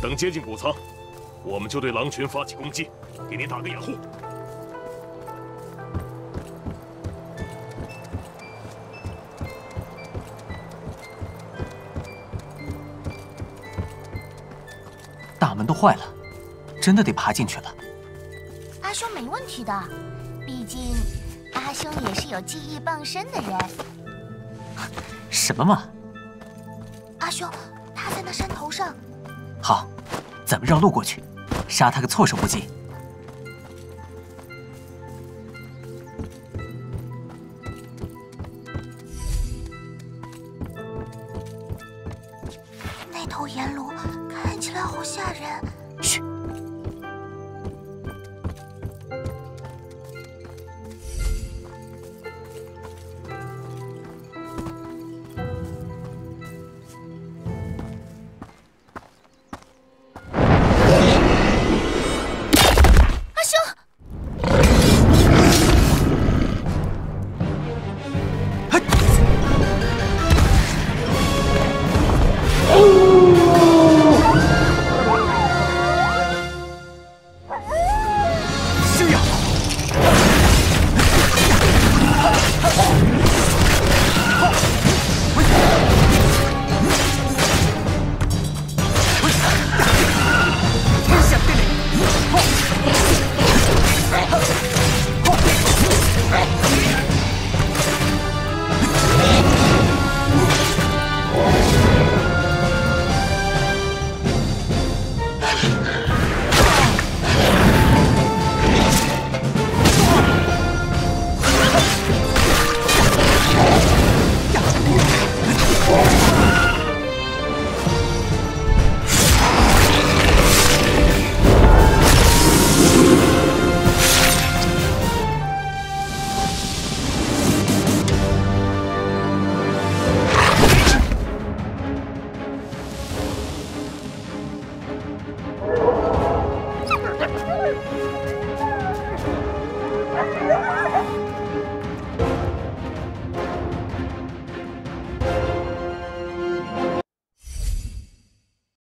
等接近谷仓，我们就对狼群发起攻击，给你打个掩护。大门都坏了，真的得爬进去了。阿兄没问题的，毕竟阿兄也是有记忆傍身的人。什么嘛！阿兄，他在那山头上。好，咱们绕路过去，杀他个措手不及。那头岩龙看起来好吓人。